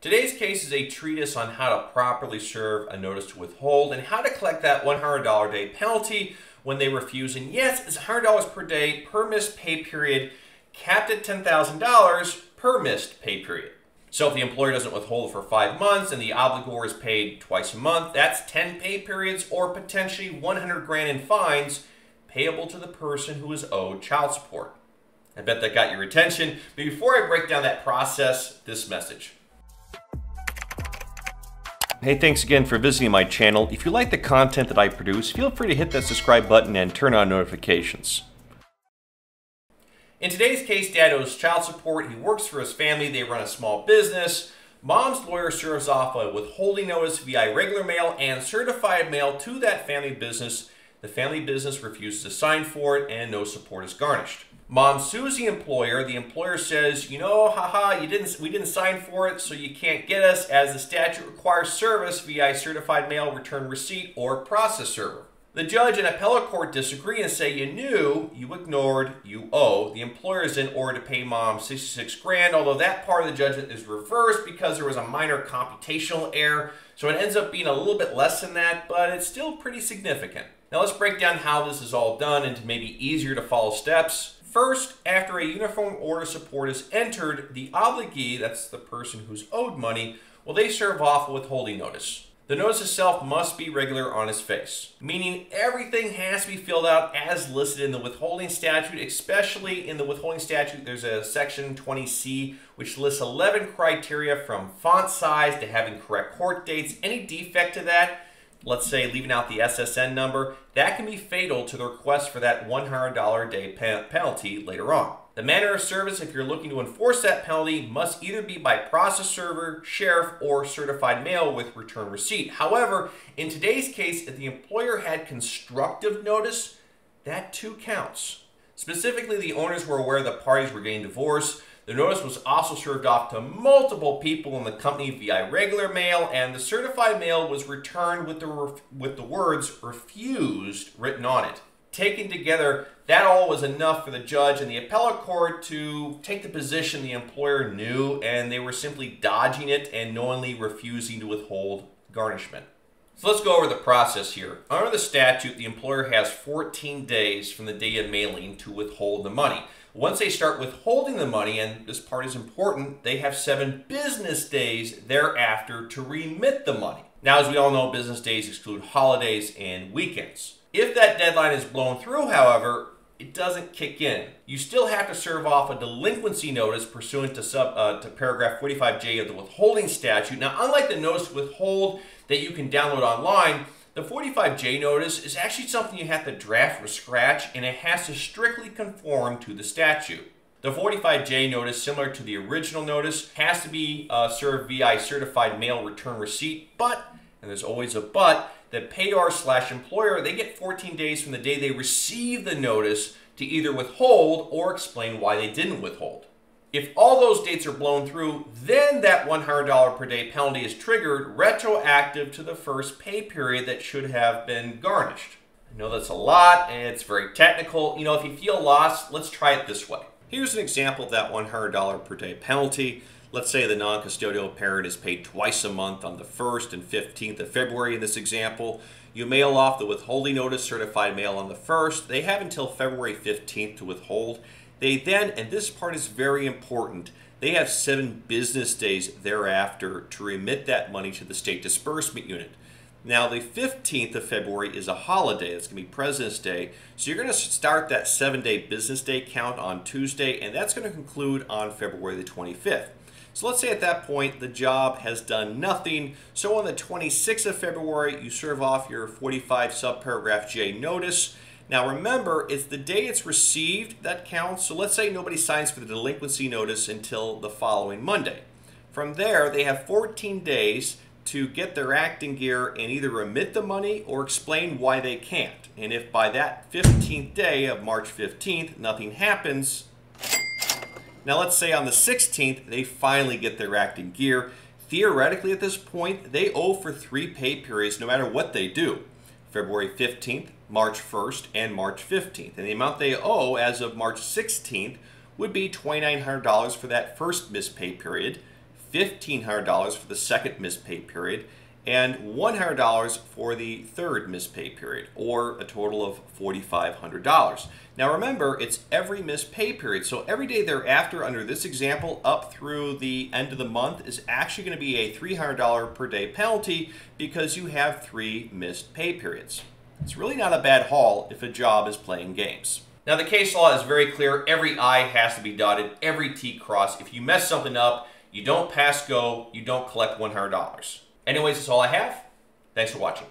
Today's case is a treatise on how to properly serve a notice to withhold and how to collect that $100 day penalty when they refuse. And yes, it's $100 per day per missed pay period, capped at $10,000 per missed pay period. So if the employer doesn't withhold for five months and the obligor is paid twice a month, that's 10 pay periods or potentially 100 grand in fines payable to the person who is owed child support. I bet that got your attention. But before I break down that process, this message. Hey, thanks again for visiting my channel. If you like the content that I produce, feel free to hit that subscribe button and turn on notifications. In today's case, Dad owes child support. He works for his family. They run a small business. Mom's lawyer serves off a withholding notice via regular mail and certified mail to that family business. The family business refuses to sign for it and no support is garnished. Mom sues the employer. The employer says, you know, haha, you didn't, we didn't sign for it, so you can't get us as the statute requires service via certified mail return receipt or process server. The judge and appellate court disagree and say you knew, you ignored, you owe. The employer is in order to pay mom 66 grand, although that part of the judgment is reversed because there was a minor computational error. So it ends up being a little bit less than that, but it's still pretty significant. Now let's break down how this is all done into maybe easier to follow steps. First, after a uniform order support is entered, the obligee, that's the person who's owed money, well, they serve off a withholding notice. The notice itself must be regular on its face, meaning everything has to be filled out as listed in the withholding statute, especially in the withholding statute, there's a section 20C which lists 11 criteria from font size to having correct court dates. Any defect to that let's say leaving out the SSN number, that can be fatal to the request for that $100 day penalty later on. The manner of service, if you're looking to enforce that penalty, must either be by process server, sheriff, or certified mail with return receipt. However, in today's case, if the employer had constructive notice, that too counts. Specifically, the owners were aware the parties were getting divorced, the notice was also served off to multiple people in the company via regular mail, and the certified mail was returned with the, with the words refused written on it. Taken together, that all was enough for the judge and the appellate court to take the position the employer knew and they were simply dodging it and knowingly refusing to withhold garnishment. So let's go over the process here. Under the statute, the employer has 14 days from the day of mailing to withhold the money. Once they start withholding the money, and this part is important, they have seven business days thereafter to remit the money. Now, as we all know, business days exclude holidays and weekends. If that deadline is blown through, however, it doesn't kick in. You still have to serve off a delinquency notice pursuant to, sub, uh, to paragraph 45J of the withholding statute. Now, unlike the notice withhold that you can download online, the 45J notice is actually something you have to draft from scratch and it has to strictly conform to the statute. The 45J notice, similar to the original notice, has to be uh, served via certified mail return receipt, but, and there's always a but, the payor slash employer, they get 14 days from the day they receive the notice to either withhold or explain why they didn't withhold. If all those dates are blown through, then that $100 per day penalty is triggered retroactive to the first pay period that should have been garnished. I know that's a lot and it's very technical. You know, if you feel lost, let's try it this way. Here's an example of that $100 per day penalty. Let's say the non-custodial parent is paid twice a month on the 1st and 15th of February in this example. You mail off the withholding notice certified mail on the 1st. They have until February 15th to withhold. They then, and this part is very important, they have seven business days thereafter to remit that money to the state disbursement unit. Now, the 15th of February is a holiday. It's going to be President's Day. So you're going to start that seven day business day count on Tuesday, and that's going to conclude on February the 25th. So let's say at that point the job has done nothing. So on the 26th of February, you serve off your 45 subparagraph J notice. Now remember, it's the day it's received that counts. So let's say nobody signs for the delinquency notice until the following Monday. From there, they have 14 days to get their acting gear and either remit the money or explain why they can't. And if by that 15th day of March 15th, nothing happens, now let's say on the 16th, they finally get their acting gear. Theoretically at this point, they owe for three pay periods no matter what they do. February 15th, March 1st, and March 15th. And the amount they owe as of March 16th would be $2,900 for that first missed pay period, $1,500 for the second missed pay period, and $100 for the third missed pay period, or a total of $4,500. Now remember, it's every missed pay period, so every day thereafter under this example up through the end of the month is actually going to be a $300 per day penalty because you have three missed pay periods. It's really not a bad haul if a job is playing games. Now the case law is very clear. Every I has to be dotted, every T crossed. If you mess something up, you don't pass go, you don't collect $100. Anyways, that's all I have. Thanks for watching.